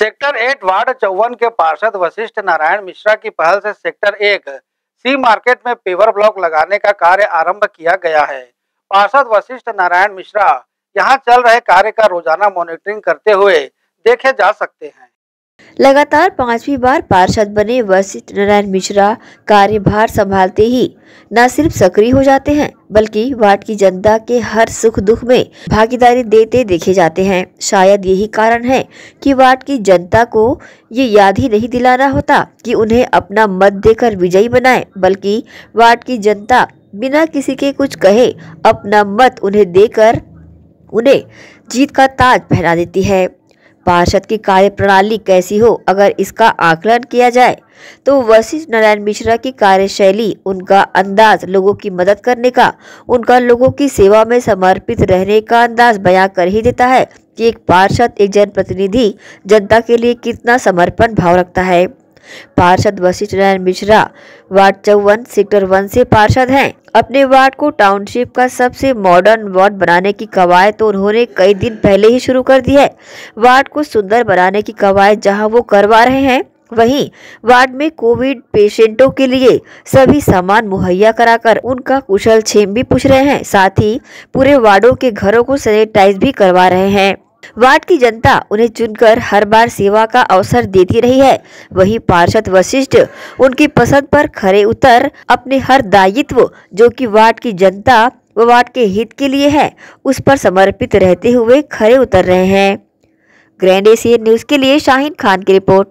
Sector eight ward चौवन के पार्षद वशिष्ठ नारायण मिश्रा की पहल से सेक्टर एक सी मार्केट में पेवर ब्लॉक लगाने का कार्य आरंभ किया गया है। पार्षद वशिष्ठ नारायण मिश्रा, यहाँ चल रहे कार्य का रोज़ाना मॉनिटरिंग करते हुए देखे जा सकते हैं। लगातार पांचवी बार पार्षद बने वशिष्ठ नारायण मिश्रा कार्यभार संभालते ही न सिर्फ़ सक्रिय हो जाते हैं, बल्कि वार्ड की जनता के हर सुख दुख में भागीदारी देते देखे जाते हैं। शायद यही कारण है कि वार्ड की जनता को ये याद ही नहीं दिलाना होता कि उन्हें अपना मत देकर विजयी बनाए, बल्कि वार्ड की जनता बिना किसी के कुछ कहे अपना मत उन्हें देकर उन्हें जीत का ताज पहना देती है। पार्षद की कार्य प्रणाली कैसी हो, अगर इसका आकलन किया जाए तो वशिष्ठ नारायण मिश्रा की कार्यशैली, उनका अंदाज लोगों की मदद करने का, उनका लोगों की सेवा में समर्पित रहने का अंदाज बयां कर ही देता है कि एक पार्षद, एक जनप्रतिनिधि जनता के लिए कितना समर्पण भाव रखता है। पार्षद वशिष्ठ नारायण मिश्रा, वार्ड चौवन, सेक्टर वन से पार्षद हैं। अपने वार्ड को टाउनशिप का सबसे मॉडर्न वार्ड बनाने की कवायद तो उन्होंने कई दिन पहले ही शुरू कर दी है। वार्ड को सुंदर बनाने की कवायद जहाँ वो करवा रहे हैं, वहीं वार्ड में कोविड पेशेंटों के लिए सभी सामान मुहैया कराकर उनका कुशल छेम भी पूछ रहे हैं। साथ ही पूरे वार्डों के घरों को सैनिटाइज भी करवा रहे हैं। वार्ड की जनता उन्हें चुनकर हर बार सेवा का अवसर देती रही है। वही पार्षद वशिष्ठ उनकी पसंद पर खरे उतर अपने हर दायित्व जो कि वार्ड की जनता व वार्ड के हित के लिए है, उस पर समर्पित रहते हुए खरे उतर रहे हैं। ग्रैंड एशियन न्यूज़ के लिए शाहिन खान की रिपोर्ट।